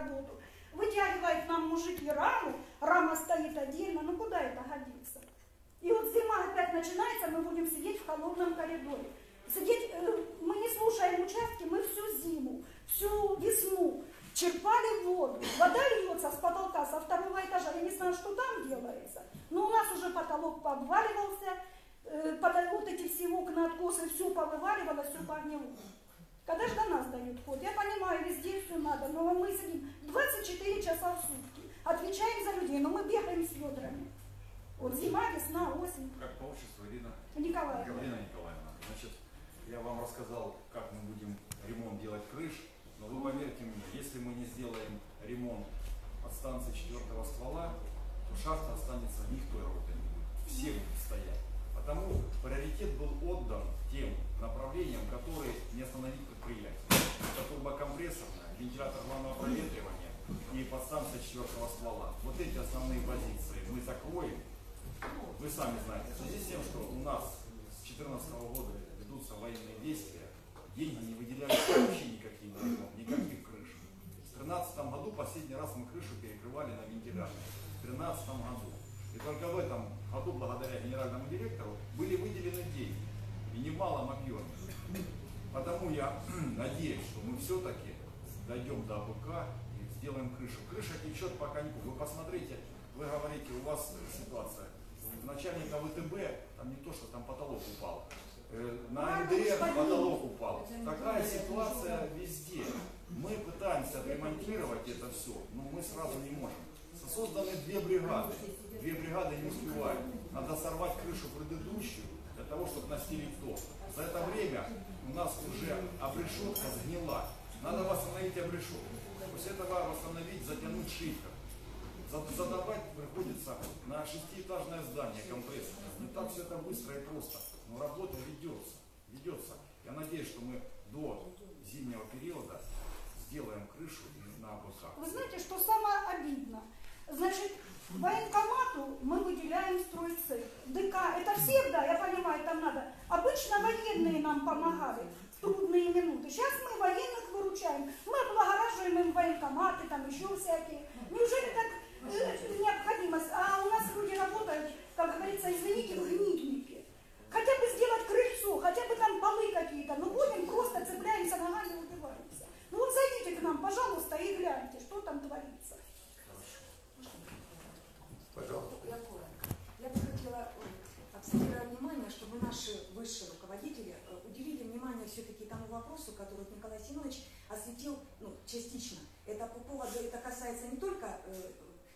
работу. Вытягивает нам мужики раму, рама стоит отдельно, ну куда это годится? И вот зима опять начинается, мы будем сидеть в холодном коридоре. Сидеть, э, мы не слушаем участки, мы всю зиму, всю весну черпали воду. Вода льется с потолка, со второго этажа. Я не знаю, что там делается. Но у нас уже потолок пообваливался, э, вот эти все окна, откосы, все повываливалось, все погнило. Когда же до нас дают ход? Я понимаю, везде все надо, но мы сидим 24 часа в сутки, отвечаем за людей, но мы бегаем с ведрами. Вот зима, весна, осень. Как по отчеству Ирина? Николаевна. Ирина Николаевна. Значит, я вам рассказал, как мы будем ремонт делать крыш, но вы поверьте мне, если мы не сделаем ремонт от станции четвертого ствола, то шахта останется никто работать не будет. Все будут стоять. Потому приоритет был отдан тем направлениям, которые не остановить предприятие. Это турбокомпрессорная, вентилятор главного проветривания и подстанция четвертого ствола. Вот эти основные позиции мы закроем. Вы сами знаете, в связи с тем, что у нас с 2014 года ведутся военные действия, деньги не выделяются вообще никакие на ремонт, никаких крыш. В 2013 году последний раз мы крышу перекрывали на вентилятор. В 2013 году. И только в этом году, благодаря генеральному директору, были выделены деньги. И не в малом объеме. Потому я надеюсь, что мы все-таки дойдем до АБК и сделаем крышу. Крыша течет пока не Вы посмотрите, вы говорите, у вас ситуация. Начальника ВТБ, там не то, что там потолок упал. Э, На НДР потолок упал. Такая ситуация везде. Мы пытаемся отремонтировать это все, но мы сразу не можем. Созданы две бригады. Две бригады не успевают. Надо сорвать крышу предыдущую того, чтобы настелить то. За это время у нас уже обрешетка сгнила. Надо восстановить обрешетку. После этого восстановить, затянуть шифер. Задавать приходится на шестиэтажное здание компрессора. Не так все это быстро и просто. Но работа ведется. Ведется. Я надеюсь, что мы до зимнего периода сделаем крышу на АБК. Вы знаете, что самое обидно? Значит, военкомату мы выделяем стройцех. ДК, это всегда, я понимаю, там надо. Обычно военные нам помогали в трудные минуты. Сейчас мы военных выручаем. Мы облагораживаем им военкоматы, там еще всякие. Неужели так э, необходимость? А у нас люди работают, как говорится, извините, гнидники. Хотя бы сделать крыльцо, хотя бы там полы какие-то. Ну будем просто цепляемся ногами, убиваемся. Ну вот зайдите к нам, пожалуйста, и гляньте, что там творится. Пожалуйста. Я коротко. Я бы хотела э, акцентировать внимание, чтобы наши высшие руководители э, уделили внимание все-таки тому вопросу, который Николай Семенович осветил ну, частично. Это по поводу, это касается не только э,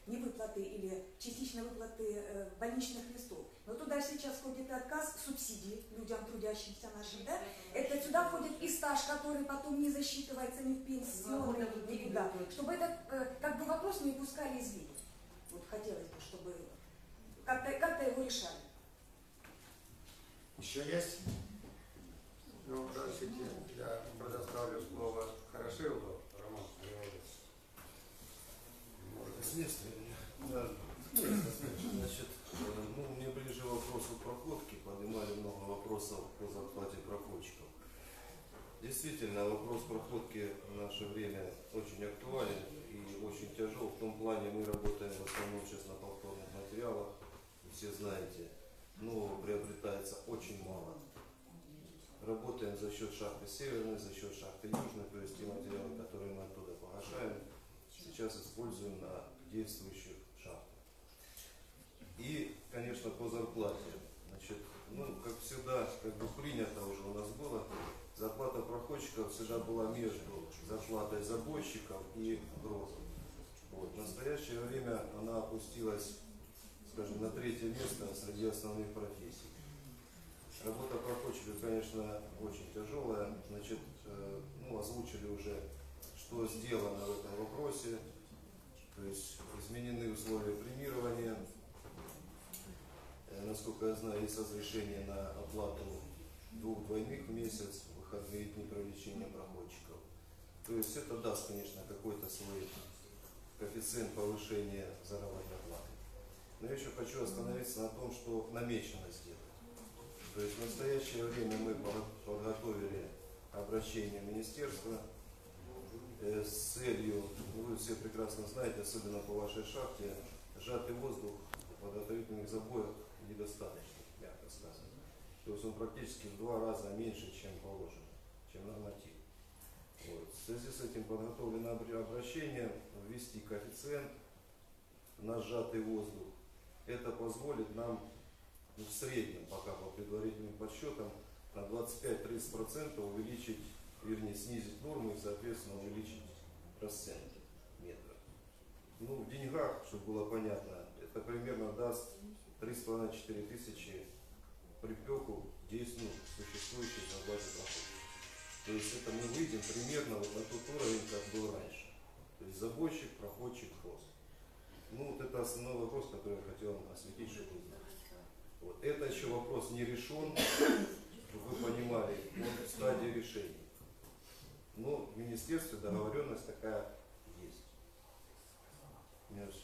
невыплаты или частичной выплаты э, больничных листов, но туда сейчас входит и отказ субсидий людям, трудящимся нашим, да? Это сюда входит и стаж, который потом не засчитывается ни в пенсионный, никуда. Чтобы этот э, как бы вопрос не упускали из виду. Вот хотелось бы, чтобы как-то как его решали. Еще есть? Ну, разрешите, я предоставлю слово Хорошилову, Роман Григорьевич. Может, С места или- Да. Значит, э, ну, мне ближе вопросы проходки, поднимали много вопросов по зарплате проходчиков. Действительно, вопрос проходки в наше время очень актуален и очень тяжел. В том плане мы работаем в основном сейчас на повторных материалах, все знаете, но приобретается очень мало. Работаем за счет шахты северной, за счет шахты южной, то есть те материалы, которые мы оттуда погашаем, сейчас используем на действующих шахтах. И, конечно, по зарплате. Значит, ну, как всегда, как бы принято уже у нас было, зарплата проходчиков всегда была между зарплатой забойщиков и грозом. Вот. В настоящее время она опустилась, скажем, на третье место среди основных профессий. Работа проходчика, конечно, очень тяжелая. Значит, э, ну, озвучили уже, что сделано в этом вопросе. То есть изменены условия премирования. Э, Насколько я знаю, есть разрешение на оплату двух двойных в месяц, выходные дни привлечения проходчиков. То есть это даст, конечно, какой-то свой коэффициент повышения заработной платы. Но я еще хочу остановиться на том, что намечено сделать. То есть в настоящее время мы подготовили обращение в министерство. э, с целью, ну, вы все прекрасно знаете, особенно по вашей шахте, сжатый воздух в водотворительных забоях недостаточно. То есть он практически в два раза меньше, чем положено, чем норматив. Вот. В связи с этим подготовлено обр- обращение ввести коэффициент на сжатый воздух. Это позволит нам ну, в среднем, пока по предварительным подсчетам, на 25-30% увеличить, вернее, снизить норму и, соответственно, увеличить процент метра. Ну, в деньгах, чтобы было понятно, это примерно даст 3,5-4 тысячи припеку действию существующей зарплаты проходит. То есть это мы выйдем примерно вот на тот уровень, как был раньше. То есть забойщик, проходчик, хвост. Ну, вот это основной вопрос, который я хотел осветить, чтобы вы знали. Вот. Это еще вопрос не решен, чтобы вы понимали, он в стадии решения. Но в министерстве договоренность такая есть. Всё.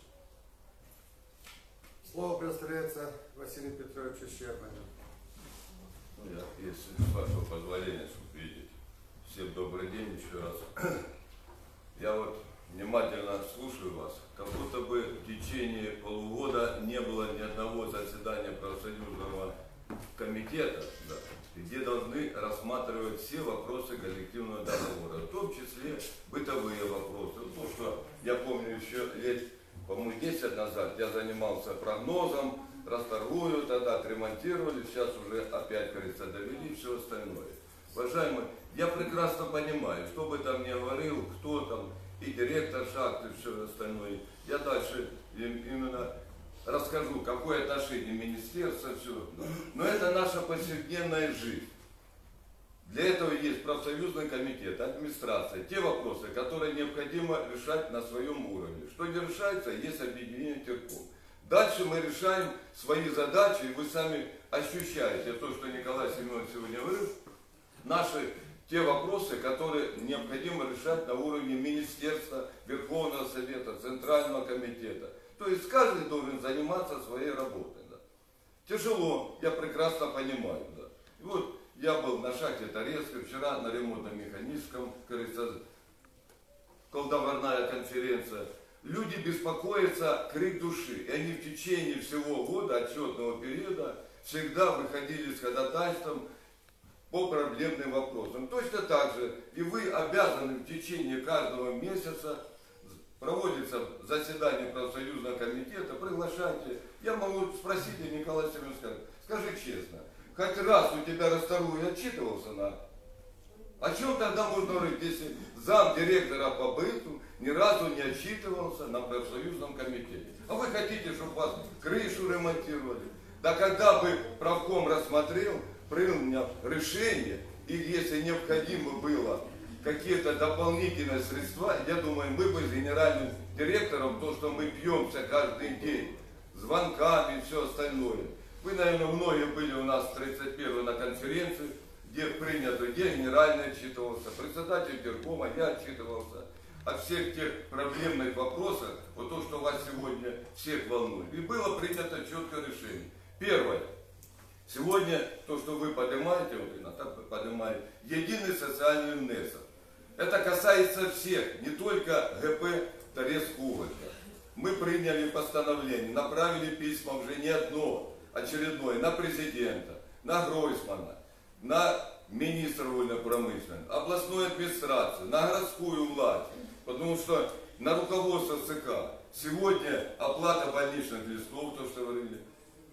Слово предоставляется Василию Петровичу Щербанину. Ну, я, если с вашего позволения, чтобы видеть. Всем добрый день еще раз. Я вот внимательно слушаю вас, как будто бы в течение полугода не было ни одного заседания профсоюзного комитета, да, где должны рассматривать все вопросы коллективного договора, в том числе бытовые вопросы. Ну, что я помню еще лет, по-моему, 10 назад я занимался прогнозом, расторгую тогда, отремонтировали, сейчас уже опять, говорится, довели все остальное. Уважаемые, я прекрасно понимаю, что бы там ни говорил, кто там, и директор шахты, и все остальное. Я дальше им- именно расскажу, какое отношение министерства, все. Но это наша повседневная жизнь. Для этого есть профсоюзный комитет, администрация, те вопросы, которые необходимо решать на своем уровне. Что не решается, есть объединение терком. Дальше мы решаем свои задачи, и вы сами ощущаете то, что Николай Семенович сегодня говорил, наши те вопросы, которые необходимо решать на уровне Министерства, Верховного Совета, Центрального комитета. То есть каждый должен заниматься своей работой. да. Тяжело, я прекрасно понимаю. Да. И вот я был на шахте Торецкой вчера на ремонтно-механическом, как говорится, колдоварная конференция. Люди беспокоятся, крик души. И они в течение всего года, отчетного периода, всегда выходили с ходатайством по проблемным вопросам. Точно так же и вы обязаны в течение каждого месяца проводится заседание профсоюзного комитета, приглашайте. Я могу спросить Николая Семеновича, скажи честно, хоть раз у тебя Росторгуй отчитывался на... О чем тогда можно говорить, если зам директора по быту ни разу не отчитывался на профсоюзном комитете? А вы хотите, чтобы вас крышу ремонтировали? Да когда бы правком рассмотрел, принял меня решение, и если необходимо было какие-то дополнительные средства, я думаю, мы бы с генеральным директором, то, что мы пьемся каждый день, звонками и все остальное. Вы, наверное, многие были у нас 31 на конференции, где принято, где генеральный отчитывался, председатель Теркома, я отчитывался о всех тех проблемных вопросах, вот то, что вас сегодня всех волнует. И было принято четкое решение. Первое. Сегодня то, что вы поднимаете, вот и Наталья поднимает, единый социальный внесок. Это касается всех, не только ГП Торецк-Уголька. Мы приняли постановление, направили письма уже не одно, очередное, на президента, на Гройсмана, на министра вольной промышленности, областную администрацию, на городскую власть. Потому что на руководство ЦК сегодня оплата больничных листов, то, что говорили,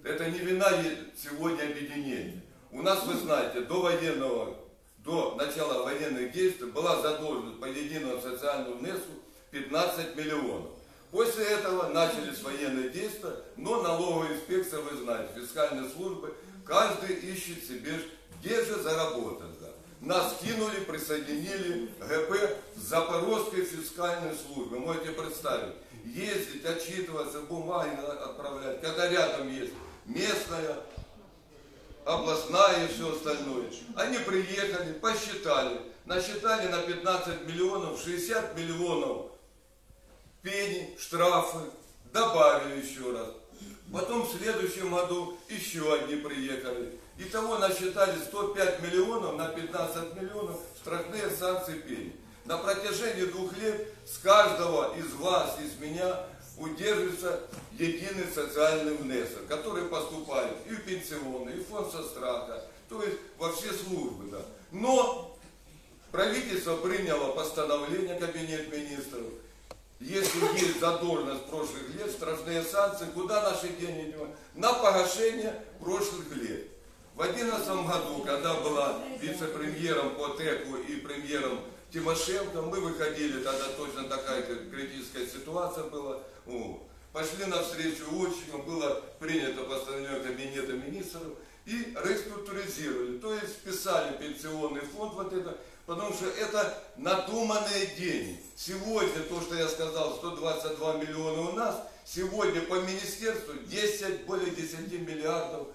это не вина сегодня объединения. У нас, вы знаете, до военного, до начала военных действий была задолженность по единому социальному внеску 15 миллионов. После этого начались военные действия, но налоговая инспекция, вы знаете, фискальные службы, каждый ищет себе, где же заработать. да. Нас кинули, присоединили ГП Запорожской фискальной службы. Можете представить, ездить, отчитываться, бумаги отправлять, когда рядом есть местная, областная и все остальное. Они приехали, посчитали, насчитали на 15 миллионов, 60 миллионов пени, штрафы, добавили еще раз. Потом в следующем году еще одни приехали. Итого насчитали 105 миллионов на 15 миллионов штрафные санкции пени. На протяжении двух лет с каждого из вас, из меня удерживается единый социальный внесок, который поступает и в пенсионный, и в фонд состраха, то есть во все службы. Да. Но правительство приняло постановление Кабинет министров, если есть задолженность прошлых лет, штрафные санкции, куда наши деньги идут? На погашение прошлых лет. В 2011 году, когда была вице-премьером по ТЭКу и премьером Тимошенко, мы выходили, тогда точно такая критическая ситуация была. О, Пошли навстречу отчимам, было принято постановление Кабинета министров и реструктуризировали. То есть списали пенсионный фонд вот это, потому что это надуманные деньги. Сегодня, то, что я сказал, 122 миллиона у нас, сегодня по министерству 10, более 10 миллиардов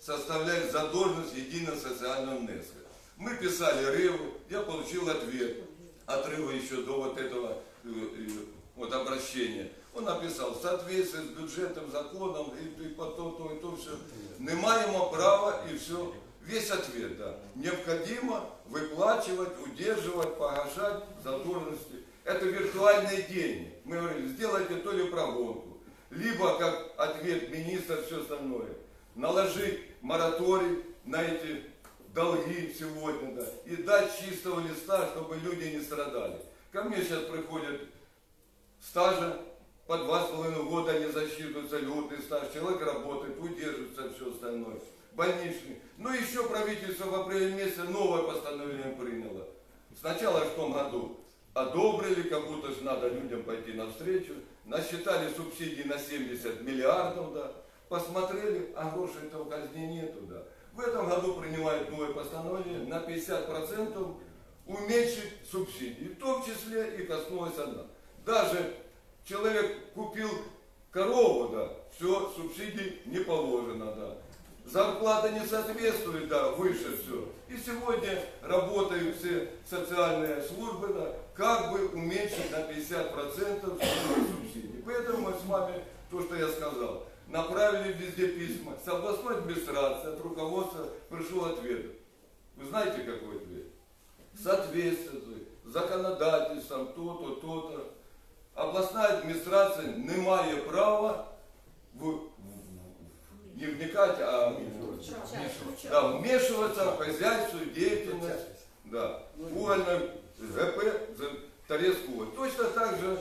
составляет задолженность единого социального внеска. Мы писали Рыву, я получил ответ от Рыва еще до вот этого э, э, вот обращения. Он написал, в соответствии з бюджетом, законом, і, і по то, то, і то все. Не маємо права і все. Весь ответ, да. Необходимо выплачивать, удерживать, погашать задолженности. Это виртуальные деньги. Мы говорили, сделайте то ли прогонку, либо, как ответ министра, все остальное, наложить мораторий на эти долги сегодня, да, и дать чистого листа, чтобы люди не страдали. Ко мне сейчас приходят стажа, по два с половиной года они засчитываются, льготный стаж, человек работает, удерживается, все остальное. Больничный. Ну еще правительство в апреле месяце новое постановление приняло. Сначала в том году одобрили, как будто же надо людям пойти навстречу, насчитали субсидии на 70 миллиардов, да, посмотрели, а грошей-то в казне нету, да. В этом году принимают новое постановление на 50% уменьшить субсидии, в том числе и коснулась она. Даже человек купил корову, да, все, субсидий не положено, да. Зарплата не соответствует, да, выше все. И сегодня работают все социальные службы, да, как бы уменьшить на 50% субсидий. Поэтому мы с вами, то, что я сказал, направили везде письма. С областной администрации, от руководства пришел ответ. Вы знаете, какой ответ? Соответствует законодательством, то-то, то-то. Областная администрация не має права в, в- не вникать, а да, вмешиваться в хозяйственную деятельность да, угольной ГП Торецкого. Точно так же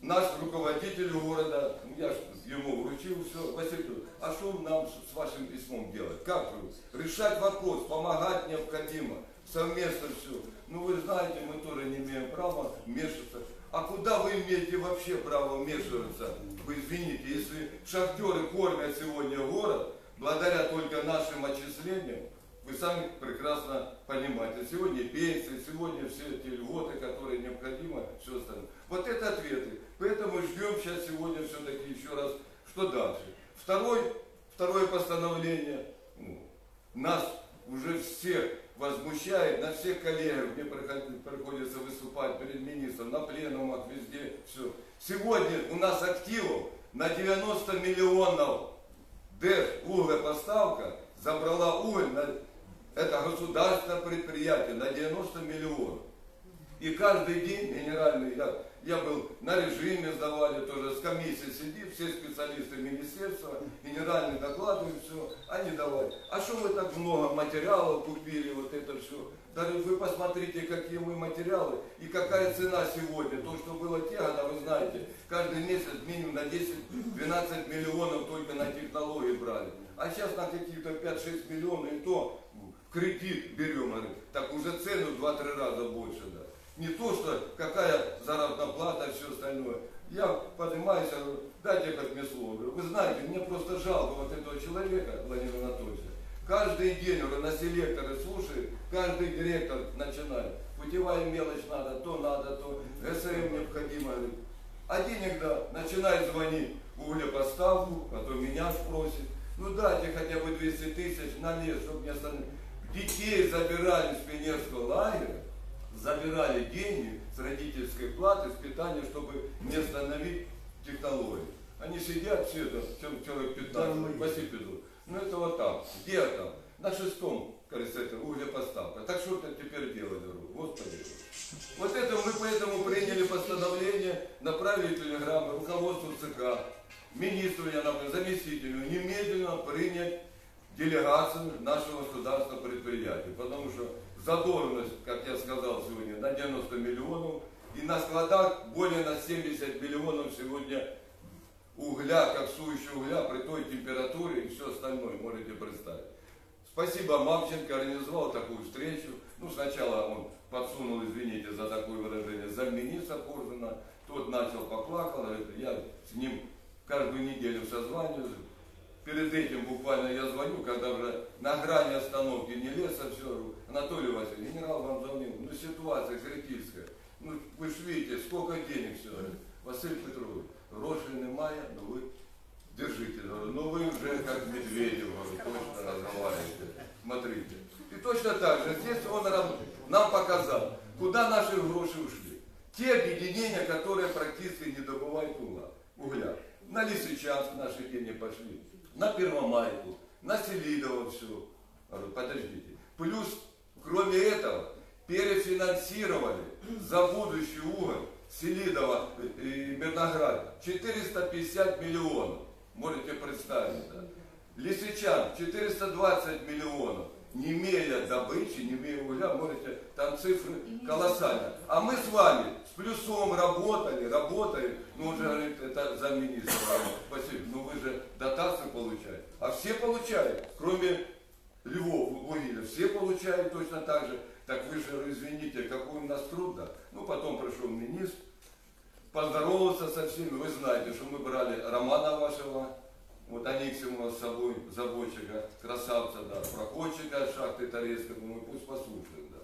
наш руководитель города, ну, я ж ему вручил все, Василий Петрович, а что нам с вашим письмом делать? Как вы? Решать вопрос, помогать необходимо, совместно все. Ну вы знаете, мы тоже не имеем права вмешиваться. А куда вы имеете вообще право вмешиваться? Вы извините, если шахтеры кормят сегодня город, благодаря только нашим отчислениям, вы сами прекрасно понимаете, сегодня пенсии, сегодня все эти льготы, которые необходимы, все остальное. Вот это ответы. Поэтому ждем сейчас сегодня все-таки еще раз, что дальше. Второй, второе постановление, ну, нас уже всех возмущает, на всех где приход- приходится выступать перед министром, на пленумах, везде, все. Сегодня у нас активов на 90 миллионов Держуглепоставка забрала уголь на это государственное предприятие на 90 миллионов. И каждый день генеральный, я, был на режиме, сдавали тоже, с комиссией сидит, все специалисты министерства, генеральный докладывает все, они давали. А что вы так много материалов купили, вот это все? Да вы посмотрите, какие мы материалы и какая цена сегодня. То, что было те года, вы знаете, каждый месяц минимум на 10-12 миллионов только на технологии брали. А сейчас на какие-то 5-6 миллионов и то кредит берем, так уже цену в 2-3 раза больше, да. Не то, что какая заработная плата и все остальное. Я поднимаюсь, говорю, дайте хоть мне слово. Говорю, вы знаете, мне просто жалко вот этого человека, Владимира Анатольевича. Каждый день уже на селекторы слушает, каждый директор начинает. Путевая мелочь надо, то надо, то ГСМ необходимо. говорит. А денег, да, начинает звонить углепоставку, потом меня спросит. Ну дайте хотя бы 200 тысяч на лес, чтобы не остановить. Детей забирали с пионерского лагеря, забирали деньги с родительской платы, с питания, чтобы не остановить технологии. Они сидят все это, человек 15, Василий Петрович. Ну это вот там, где там? На шестом кажется, это углепоставка. Так что ты теперь делать, говорю, Господи. Вот это мы поэтому приняли постановление, направили телеграммы руководству ЦК, министру, я напомню, заместителю, немедленно принять делегацию нашего государственного предприятия. Потому что задолженность, как я сказал сегодня, на 90 миллионов, и на складах более на 70 миллионов сегодня угля, как сующего угля, при той температуре и все остальное, можете представить. Спасибо Мамченко организовал такую встречу. Ну, сначала он подсунул, извините за такое выражение, замминистра Коржина. Тот начал поплакал, говорит, я с ним каждую неделю созваниваюсь. Перед этим буквально я звоню, когда уже на грани остановки не леса все, Анатолий Васильевич, генерал вам звонил, ну ситуация критическая. Ну, вы же видите, сколько денег все. Василий Петрович, грошей немає, но вы держите. Ну вы уже как Медведев, говорю, точно разговариваете. Смотрите. И точно так же здесь он нам показал, куда наши гроши ушли. Те объединения, которые практически не добывают угля. угля. На Лисичанск наши деньги пошли, на Первомайку, на Селидово все. Подождите. Плюс, кроме этого, перефинансировали за будущий уголь Селидова и Мирноград 450 миллионов. Можете представить, да? Лисичан 420 миллионов. Добычи, не имея угля, можете, там цифры колоссальные. А мы с вами с плюсом работали, работали, ну уже говорит, это замминистра. Спасибо, ну вы же дотацию получаете. А все получают, кроме Львов, Лугиля, все получают точно так же. Так вы же, извините, какой у нас труд, да? Ну, потом пришел министр, поздоровался со всеми. Вы знаете, что мы брали Романа вашего, вот Аниксима с собой, заводчика, красавца, да, проходчика шахты Торецка, думаю, пусть послушают, да.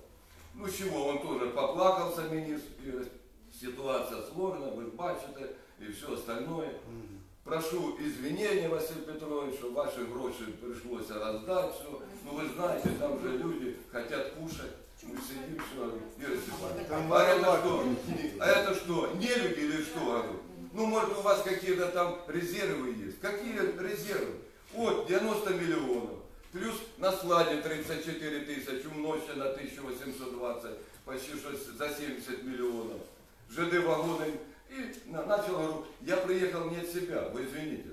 Ну, чего, он тоже поплакался, министр, ситуация сложная, вы бачите, и все остальное. Прошу извинения, Василий Петрович, что ваши гроши пришлось раздать, все. Ну, вы знаете, там же люди хотят кушать. Мы сидим, все, Юрий Степанович, а? А это что, не люди или что? Говорю? Может, у вас какие-то там резервы есть. Какие резервы? Вот, 90 миллионов. Плюс на складе 34 тысячи, умножьте на 1820, почти что за 70 миллионов. ЖД вагоны. И на- начал, говорю, я приехал не от себя, вы извините.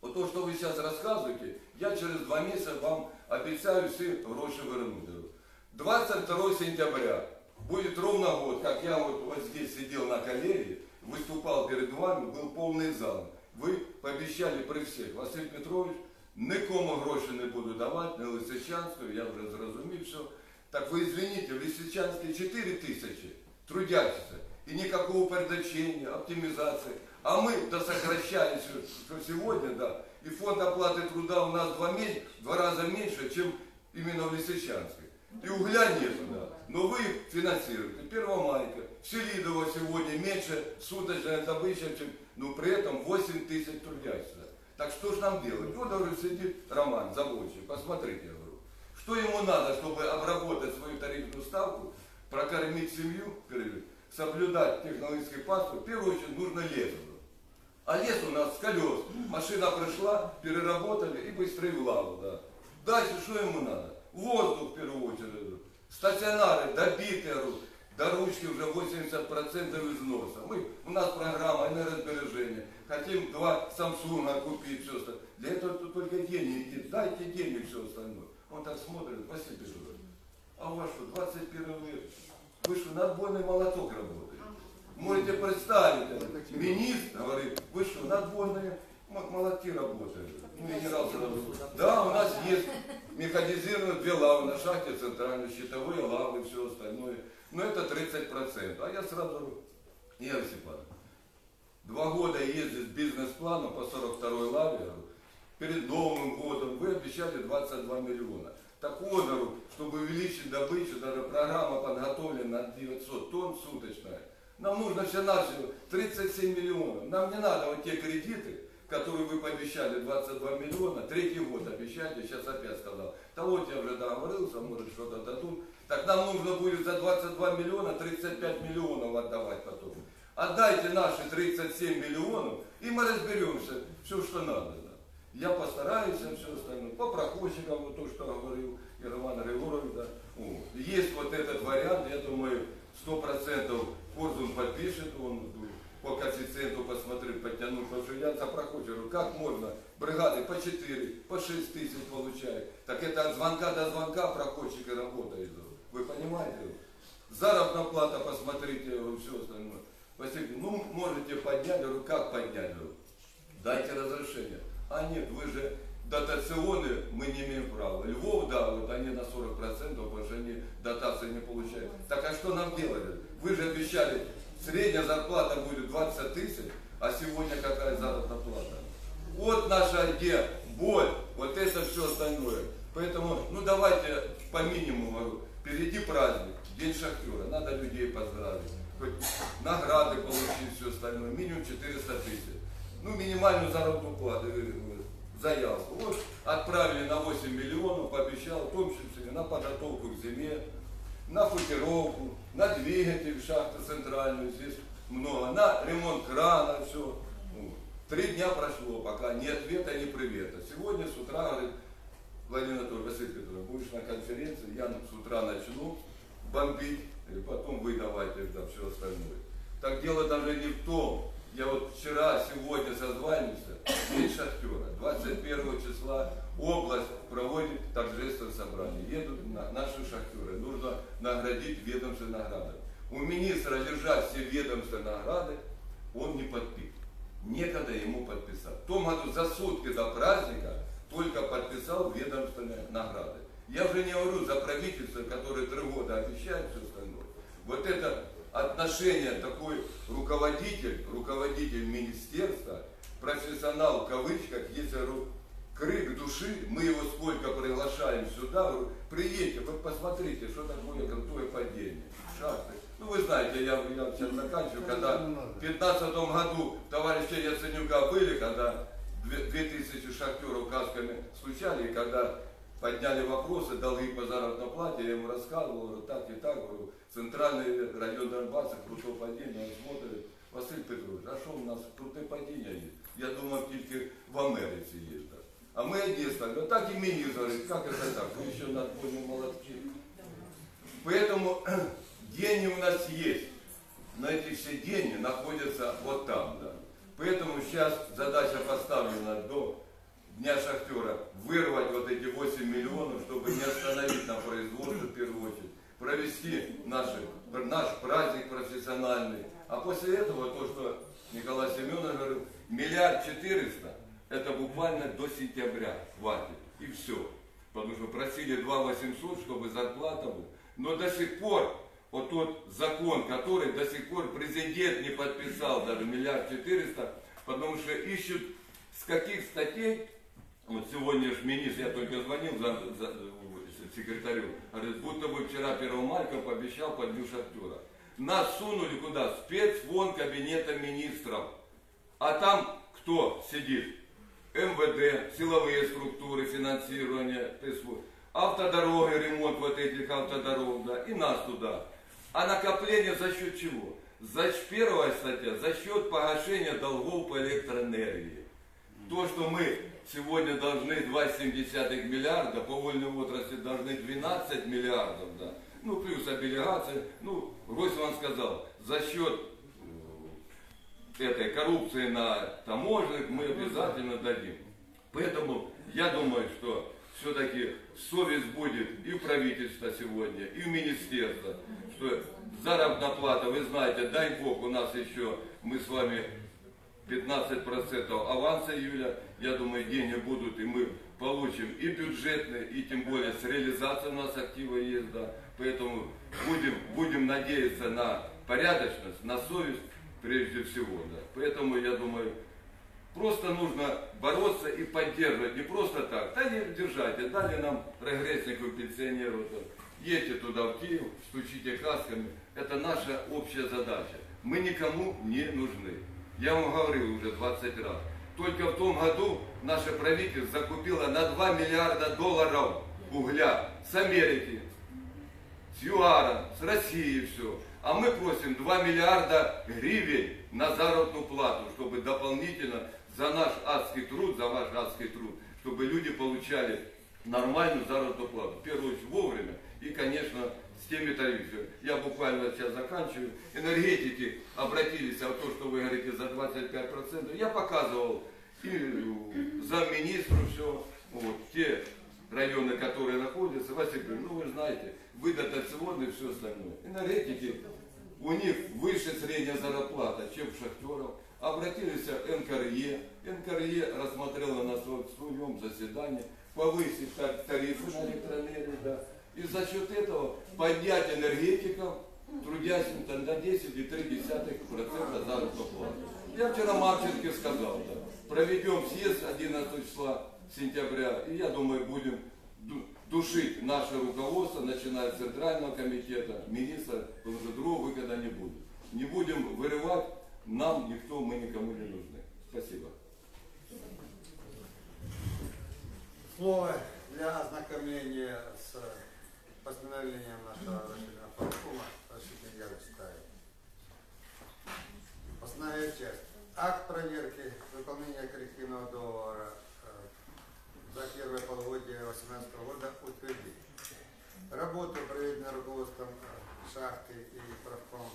Вот то, что вы сейчас рассказываете, я через два месяца вам обещаю все гроши вернуть. Говорю, 22 сентября будет ровно год, как я вот, вот здесь сидел на коллеге, выступал перед вами, был полный зал. Ви пообіцяли при всіх, Василь Петрович, нікому гроші не буду давати, не Лисичанську, я вже зрозумів, що. Так ви извините, в Лисичанській 4 тисячі трудящихся, и никакого передачения, оптимизации. А мы досокращаем, что, что сегодня, да, и фонд оплаты труда у нас два, меся- два раза меньше, чем именно в Лисичанске. И угля нету, да. Но вы их финансируете. Первомайка, Селидово сегодня меньше суточная добыча, чем, но при этом 8 тысяч трудящихся. Так что же нам делать? Вот, говорю, сидит Роман, заводчик, посмотрите, я говорю. Что ему надо, чтобы обработать свою тарифную ставку, прокормить семью, соблюдать технологический паспорт, в первую очередь нужно лес. А лес у нас с колес. Машина пришла, переработали и быстрее в лаву. Да. Дальше что ему надо? Воздух в первую очередь. Стационары добитые, говорю, до ручки уже 80% износа. Мы, у нас программа энергосбережения. Хотим два Самсунга купить, все остальное. Для этого тут только деньги. Дайте денег, все остальное. Он так смотрит, Василий Петрович, а у вас что, 21 век? Вы что, на отбойный молоток работаете? Можете представить, министр говорит, вы что, на молотки работают? Ну, генерал да, у нас есть механизированные две лавы на шахте центральные, щитовые лавы и все остальное. Но это 30%. А я сразу говорю, Игорь Степанович, два года ездить с бизнес-планом по 42-й лаве, перед Новым годом вы обещали 22 миллиона. Так вот, говорю, чтобы увеличить добычу, даже программа подготовлена на 900 тонн суточная, нам нужно все нашего 37 миллионов. Нам не надо вот те кредиты, которые вы пообещали, 22 миллиона, третий год обещаете, сейчас опять сказал. Вот я уже договорился, может что-то дадут. Так нам нужно будет за 22 миллиона 35 миллионов отдавать потом. Отдайте наши 37 миллионов, и мы разберемся, все, что надо. Я постараюсь, все остальное. По проходчикам, вот то, что говорил Роман Григорович, да. Вот. Есть вот этот вариант, я думаю, сто процентов Корзун подпишет, он по коэффициенту посмотрит, подтянул, потому что я за говорю, как можно, бригады по 4, по 6 тысяч получают. Так это от звонка до звонка проходчики работают. Вы понимаете? Заработная плата, посмотрите, все остальное. Василий, ну можете поднять, говорю, как поднять? Дайте разрешение. А нет, вы же дотационы мы не имеем права. Львов, да, вот они на 40%, потому что они дотации не получают. Так а что нам делать? Вы же обещали, средняя зарплата будет 20 тысяч, а сегодня какая заработная плата? Вот наша где боль, вот это все остальное. Поэтому, ну давайте по минимуму, впереди праздник, День шахтера, надо людей поздравить. Хоть награды получить, все остальное, минимум 400 тысяч. Ну, минимальную заработную э, заявку. Вот отправили на 8 миллионов, пообещал, в том числе на подготовку к зиме, на футировку, на двигатель шахты центральную, здесь много, на ремонт крана, все. Ну, Три дня прошло, пока ни ответа, ни привета. Сегодня с утра, говорит, Владимир Анатольевич будешь на конференции, я с утра начну бомбить, и потом вы давайте да, все остальное. Так дело даже не в том, я вот вчера, сегодня созванивался, день шахтера, 21 числа область проводит торжественное собрание. Едут на, наши шахтеры, наградить ведомственные награды. У министра держать все ведомственные награды, он не подпит. Некогда ему подписать. В том году за сутки до праздника только подписал ведомственные награды. Я уже не говорю за правительство, которое три года обещает все остальное. Вот это отношение такой руководитель, руководитель министерства, профессионал в кавычках, если крик души, мы его сколько приглашаем сюда, говорю, приедьте, вот посмотрите, что такое крутое падение, шахты. Ну вы знаете, я, я сейчас заканчиваю, когда в 2015 году товарища Яценюка были, когда 2000 шахтеров касками стучали, и когда подняли вопросы, долги по заработной плате, я ему рассказывал, говорю, так и так, говорю, центральный район Донбасса, крутое падение, смотрит, Василь Петрович, а что у нас крутое падение есть? Я думаю, только в Америке есть. А мы Одесса, говорю, так и министр говорит, как это так, вы еще над понял молодцы. Поэтому деньги у нас есть, но эти все деньги находятся вот там, да. Поэтому сейчас задача поставлена до Дня Шахтера вырвать вот эти 8 миллионов, чтобы не остановить на производство в первую очередь, провести наши, наш праздник профессиональный. А после этого то, что Николай Семенович говорил, миллиард четыреста, это буквально до сентября хватит. И все. Потому что просили 2 800, чтобы зарплата была. Но до сих пор вот тот закон, который до сих пор президент не подписал, даже миллиард четыреста, потому что ищут с каких статей, вот сегодня же министр, я только звонил за, за, секретарю, говорит, будто бы вчера Первомайка пообещал подбил шахтера. Нас сунули куда? Спецфонд кабинета министров. А там кто сидит? МВД, силовые структуры, финансирование, автодороги, ремонт вот этих автодорог, да, и нас туда. А накопление за счет чего? За первая статья, за счет погашения долгов по электроэнергии. То, что мы сегодня должны 2,7 миллиарда, по вольной отрасли должны 12 миллиардов, да. Ну, плюс облигации. Ну, Ройсман сказал, за счет этой коррупции на таможнях мы обязательно дадим. Поэтому я думаю, что все-таки совесть будет и у правительства сегодня, и у министерства, что заработная плата, вы знаете, дай Бог, у нас еще, мы с вами 15% аванса июля, я думаю, деньги будут, и мы получим и бюджетные, и тем более с реализацией у нас актива есть, да. Поэтому будем, будем надеяться на порядочность, на совесть прежде всего, да. Поэтому я думаю, просто нужно бороться и поддерживать, не просто так. Да не держайте, дали нам регресснику, пенсионеру, да. едьте туда в Киев, стучите касками. Это наша общая задача. Мы никому не нужны. Я вам говорил уже 20 раз. Только в том году наше правительство закупило на 2 миллиарда долларов угля с Америки, с ЮАРа, с России все. А мы просим 2 миллиарда гривен на заработную плату, чтобы дополнительно за наш адский труд, за ваш адский труд, чтобы люди получали нормальную заработную плату. В первую очередь вовремя и, конечно, с теми тарифами. Я буквально сейчас заканчиваю. Энергетики обратились о том, что вы говорите за 25%. Я показывал и э, замминистру все, вот, те районы, которые находятся. Василий Григорьевич, ну вы знаете, вы дотационные и все остальное. Энергетики, у них выше средняя зарплата, чем у шахтеров. Обратились в НКРЕ. НКРЕ рассмотрела на своем заседании повысить та- тарифы на электроэнергию. Да. И за счет этого поднять энергетиков, трудящимся на 10,3% заработной платы. Я вчера Марченко сказал, да, проведем съезд 11 числа сентября, и я думаю, будем ду- душить наше руководство, начиная с Центрального комитета, министра, потому что другого выхода не будет. Не будем вырывать, нам никто, мы никому не нужны. Спасибо. Слово для ознакомления с постановлением нашего расширенного парткома Рашид я читаю. Основная часть. Акт проверки выполнения коллективного договора за первое полугодие 2018 года утвердить. Работу, проведенную руководством э, шахты и правком